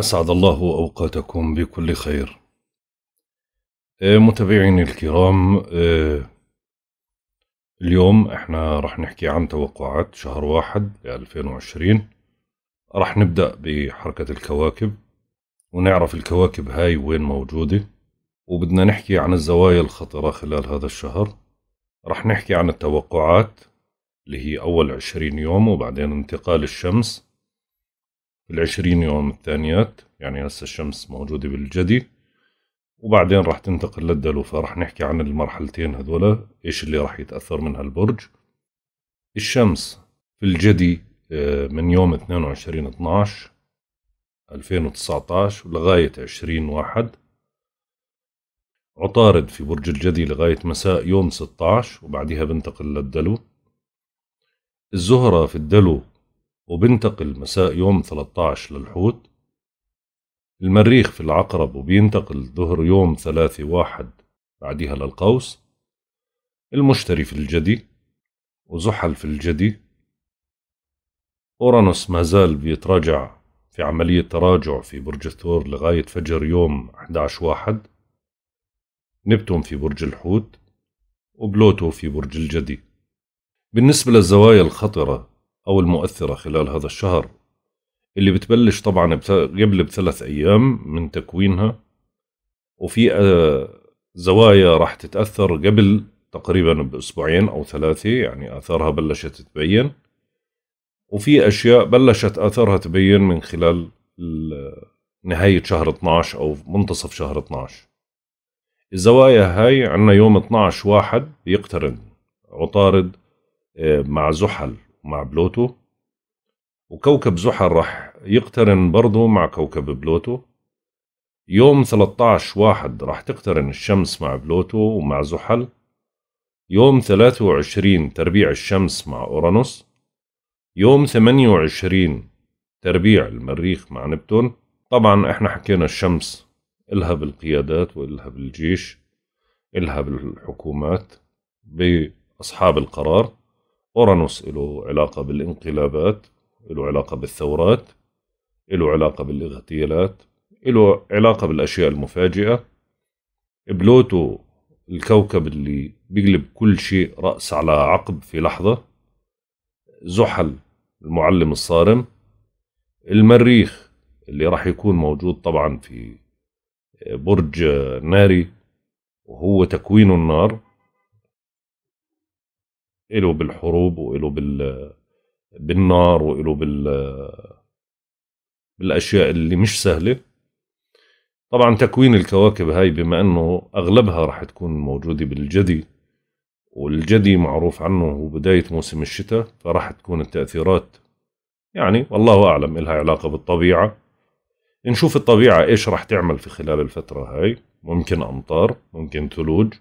أسعد الله أوقاتكم بكل خير. آه، متابعيني الكرام آه، اليوم إحنا رح نحكي عن توقعات شهر واحد 2020 رح نبدأ بحركة الكواكب ونعرف الكواكب هاي وين موجودة وبدنا نحكي عن الزوايا الخطرة خلال هذا الشهر. رح نحكي عن التوقعات اللي هي أول عشرين يوم وبعدين انتقال الشمس. العشرين يوم الثانيات يعني هسه الشمس موجودة بالجدي. وبعدين راح تنتقل للدلو فراح نحكي عن المرحلتين هذولا إيش اللي راح يتأثر منها البرج الشمس في الجدي آه، من يوم 22 12 2019 لغاية 20 واحد. عطارد في برج الجدي لغاية مساء يوم 16 وبعدها بنتقل للدلو. الزهرة في الدلو وبنتقل مساء يوم 13 للحوت. المريخ في العقرب وبينتقل ظهر يوم ثلاثة واحد بعدها للقوس. المشتري في الجدي وزحل في الجدي. أورانوس ما زال بيتراجع في عملية تراجع في برج الثور لغاية فجر يوم 11 واحد. نبتون في برج الحوت وبلوتو في برج الجدي. بالنسبة للزوايا الخطرة أو المؤثرة خلال هذا الشهر اللي بتبلش طبعا قبل بثلاث أيام من تكوينها وفي آه، زوايا راح تتأثر قبل تقريبا بأسبوعين أو ثلاثة يعني آثارها بلشت تبين وفي أشياء بلشت آثارها تبين من خلال نهاية شهر 12 أو منتصف شهر 12 الزوايا هاي عنا يوم 12 واحد بيقترن عطارد آه، مع زحل. ومع بلوتو. وكوكب زحل راح يقترن برضه مع كوكب بلوتو. يوم 13 واحد راح تقترن الشمس مع بلوتو ومع زحل. يوم 23 تربيع الشمس مع أورانوس. يوم 28 تربيع المريخ مع نبتون. طبعا إحنا حكينا الشمس إلها بالقيادات وإلها بالجيش إلها بالحكومات بأصحاب القرار. أورانوس له علاقة بالانقلابات له علاقة بالثورات له علاقة بالاغتيالات له علاقة بالأشياء المفاجئة. بلوتو الكوكب اللي بيقلب كل شيء رأس على عقب في لحظة. زحل المعلم الصارم. المريخ اللي راح يكون موجود طبعا في برج ناري وهو تكوين النار. إله بالحروب وإله بال بالنار وإله بال بالأشياء اللي مش سهلة. طبعا تكوين الكواكب هاي بما أنه أغلبها راح تكون موجودة بالجدي والجدي معروف عنه هو بداية موسم الشتاء فراح تكون التأثيرات يعني والله أعلم إلها علاقة بالطبيعة. نشوف الطبيعة إيش راح تعمل في خلال الفترة هاي. ممكن أمطار ممكن ثلوج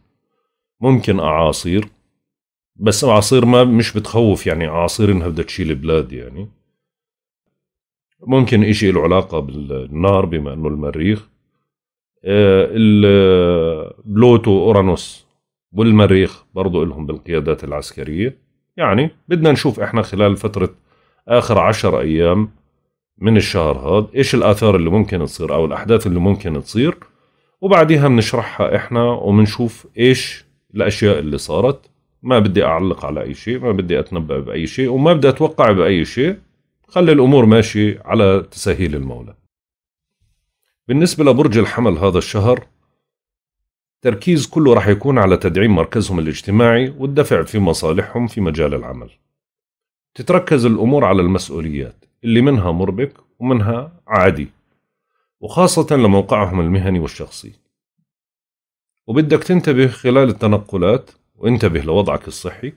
ممكن أعاصير. بس أعاصير ما مش بتخوف يعني أعاصير إنها بدها تشيل بلاد يعني. ممكن إشي له علاقة بالنار بما إنه المريخ. آه، بلوتو أورانوس والمريخ برضو إلهم بالقيادات العسكرية. يعني بدنا نشوف إحنا خلال فترة آخر عشر أيام من الشهر هذا إيش الآثار اللي ممكن تصير أو الأحداث اللي ممكن تصير. وبعديها بنشرحها إحنا وبنشوف إيش الأشياء اللي صارت. ما بدي أعلق على أي شيء ما بدي أتنبأ بأي شيء وما بدي أتوقع بأي شيء. خلي الأمور ماشي على تسهيل المولى. بالنسبة لبرج الحمل هذا الشهر تركيز كله راح يكون على تدعيم مركزهم الاجتماعي والدفع في مصالحهم في مجال العمل. تتركز الأمور على المسؤوليات اللي منها مربك ومنها عادي وخاصة لموقعهم المهني والشخصي. وبدك تنتبه خلال التنقلات وانتبه لوضعك الصحي.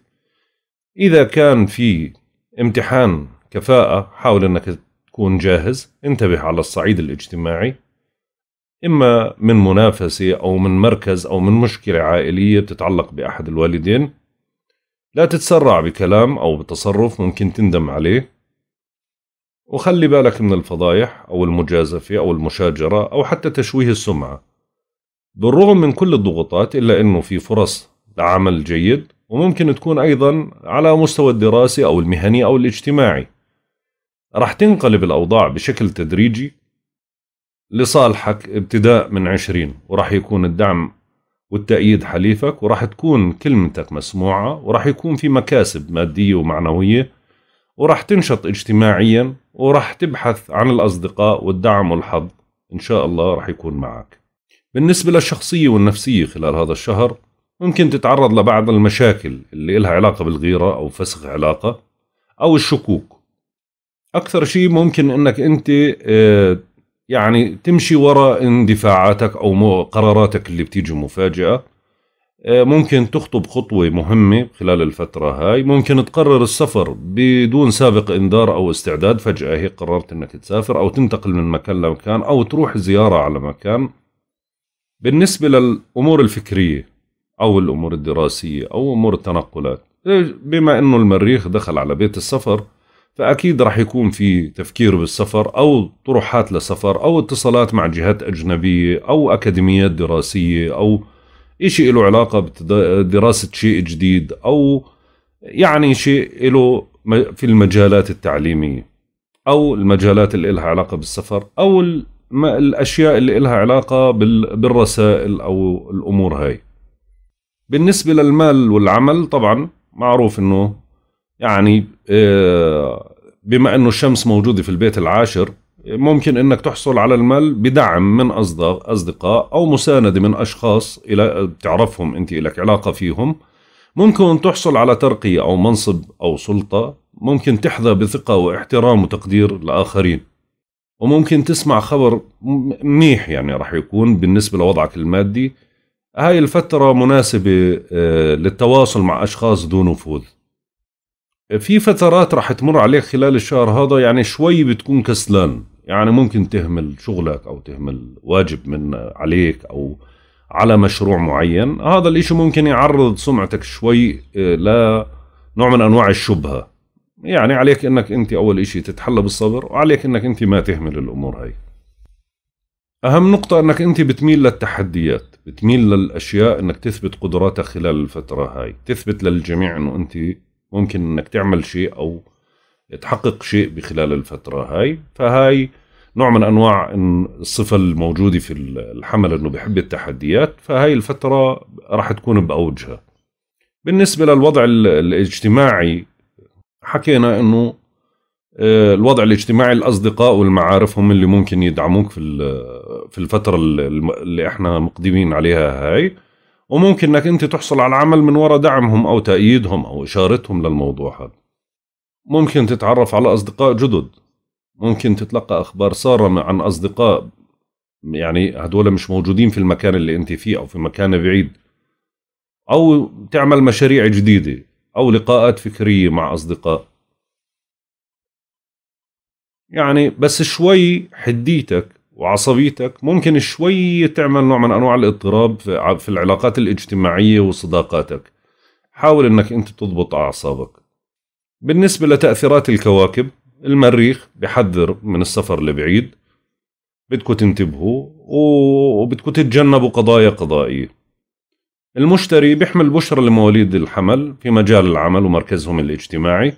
إذا كان في امتحان كفاءة حاول أنك تكون جاهز. انتبه على الصعيد الاجتماعي. إما من منافسة أو من مركز أو من مشكلة عائلية بتتعلق بأحد الوالدين. لا تتسرع بكلام أو بتصرف ممكن تندم عليه. وخلي بالك من الفضايح أو المجازفة أو المشاجرة أو حتى تشويه السمعة. بالرغم من كل الضغوطات إلا أنه في فرص لعمل جيد وممكن تكون أيضا على مستوى الدراسي أو المهني أو الاجتماعي. راح تنقلب الأوضاع بشكل تدريجي لصالحك ابتداء من عشرين وراح يكون الدعم والتأييد حليفك وراح تكون كلمتك مسموعة وراح يكون في مكاسب مادية ومعنوية وراح تنشط اجتماعيا وراح تبحث عن الأصدقاء والدعم والحظ. إن شاء الله راح يكون معك. بالنسبة للشخصية والنفسية خلال هذا الشهر ممكن تتعرض لبعض المشاكل اللي إلها علاقة بالغيرة أو فسخ علاقة أو الشكوك. أكثر شيء ممكن إنك أنت آه، يعني تمشي وراء اندفاعاتك أو قراراتك اللي بتيجي مفاجئة آه، ممكن تخطب خطوة مهمة خلال الفترة هاي. ممكن تقرر السفر بدون سابق إنذار أو استعداد. فجأة هيك قررت إنك تسافر أو تنتقل من مكان لمكان أو تروح زيارة على مكان. بالنسبة للأمور الفكرية أو الأمور الدراسية أو أمور التنقلات. بما أنه المريخ دخل على بيت السفر فأكيد راح يكون في تفكير بالسفر أو طروحات لسفر أو اتصالات مع جهات أجنبية أو أكاديميات دراسية أو إشي له علاقة بدراسة شيء جديد أو يعني شيء له في المجالات التعليمية أو المجالات اللي لها علاقة بالسفر أو الأشياء اللي لها علاقة بالرسائل أو الأمور هاي. بالنسبة للمال والعمل طبعا معروف أنه يعني آه، بما أنه الشمس موجودة في البيت العاشر ممكن إنك تحصل على المال بدعم من أصدقاء أو مساندة من أشخاص إلى تعرفهم أنت لك علاقة فيهم. ممكن تحصل على ترقية أو منصب أو سلطة. ممكن تحظى بثقة واحترام وتقدير لاخرين وممكن تسمع خبر منيح يعني راح يكون بالنسبة لوضعك المادي. هاي الفترة مناسبة آه، للتواصل مع أشخاص ذو نفوذ. في فترات راح تمر عليك خلال الشهر هذا يعني شوي بتكون كسلان. يعني ممكن تهمل شغلك أو تهمل واجب من عليك أو على مشروع معين. هذا الإشي ممكن يعرض سمعتك شوي آه، لنوع من أنواع الشبهة. يعني عليك إنك أنت أول إشي تتحلى بالصبر وعليك إنك أنت ما تهمل الأمور هاي. أهم نقطة أنك أنت بتميل للتحديات بتميل للأشياء أنك تثبت قدراتك خلال الفترة هاي تثبت للجميع إنه أنت ممكن إنك تعمل شيء أو تحقق شيء بخلال الفترة هاي. فهاي نوع من أنواع الصفة الموجودة في الحمل إنه بحب التحديات فهاي الفترة راح تكون بأوجها. بالنسبة للوضع الاجتماعي حكينا آه، الوضع الاجتماعي الأصدقاء والمعارف هم اللي ممكن يدعموك في في الفترة اللي إحنا مقدمين عليها هاي. وممكن إنك أنت تحصل على عمل من وراء دعمهم أو تأييدهم أو إشارتهم للموضوع هذا. ممكن تتعرف على أصدقاء جدد. ممكن تتلقى أخبار سارة عن أصدقاء يعني هدول مش موجودين في المكان اللي أنت فيه أو في مكان بعيد. أو تعمل مشاريع جديدة أو لقاءات فكرية مع أصدقاء. يعني بس شوي حديتك وعصبيتك ممكن شوي تعمل نوع من أنواع الاضطراب في العلاقات الاجتماعية وصداقاتك. حاول إنك أنت تضبط أعصابك. بالنسبة لتأثيرات الكواكب المريخ بحذر من السفر لبعيد. بدكم تنتبهوا وبدكم تتجنبوا قضايا قضائية. المشتري بيحمل بشرة لمواليد الحمل في مجال العمل ومركزهم الاجتماعي.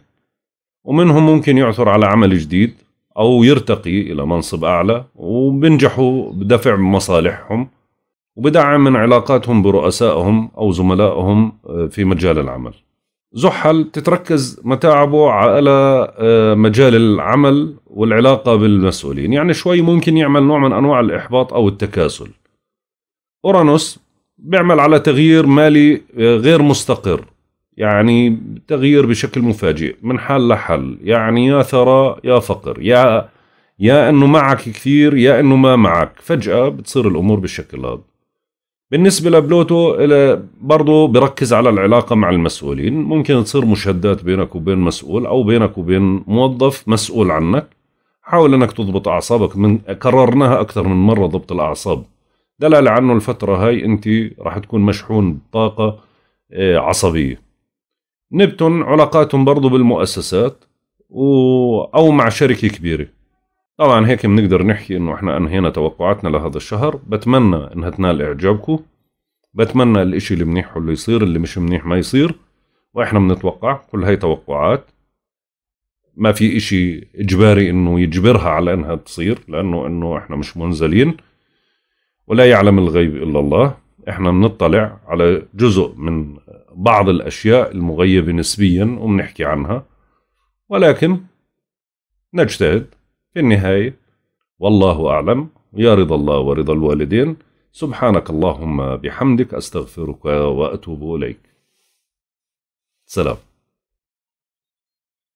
ومنهم ممكن يعثر على عمل جديد. أو يرتقي إلى منصب أعلى وبنجحوا بدفع مصالحهم وبدعم من علاقاتهم برؤسائهم أو زملائهم آه، في مجال العمل. زحل تتركز متاعبه على آه، مجال العمل والعلاقة بالمسؤولين. يعني شوي ممكن يعمل نوع من أنواع الإحباط أو التكاسل. أورانوس بيعمل على تغيير مالي آه، غير مستقر. يعني تغيير بشكل مفاجئ من حال لحل يعني يا ثراء يا فقر يا يا إنه معك كثير يا إنه ما معك فجأة بتصير الأمور بالشكل هذا. بالنسبة لبلوتو برضه بركز على العلاقة مع المسؤولين ممكن تصير مشادات بينك وبين مسؤول أو بينك وبين موظف مسؤول عنك. حاول أنك تضبط أعصابك من كررناها أكثر من مرة ضبط الأعصاب. دلالة عنه الفترة هاي أنت راح تكون مشحون بطاقة آه، عصبية. نبتون علاقاتهم برضو بالمؤسسات و... أو مع شركة كبيرة. طبعا هيك بنقدر نحكي إنه إحنا أنهينا توقعاتنا لهذا الشهر. بتمنى إنها تنال إعجابكم. بتمنى الإشي اللي منيح اللي يصير اللي مش منيح ما يصير. وإحنا بنتوقع كل هاي توقعات. ما في إشي إجباري إنه يجبرها على إنها تصير لأنه إنه إحنا مش منزلين. ولا يعلم الغيب إلا الله. إحنا بنطلع على جزء من بعض الأشياء المغيبة نسبيا وبنحكي عنها. ولكن نجتهد في النهاية. والله أعلم. يا رضا الله ورضا الوالدين. سبحانك اللهم بحمدك أستغفرك وأتوب إليك. سلام.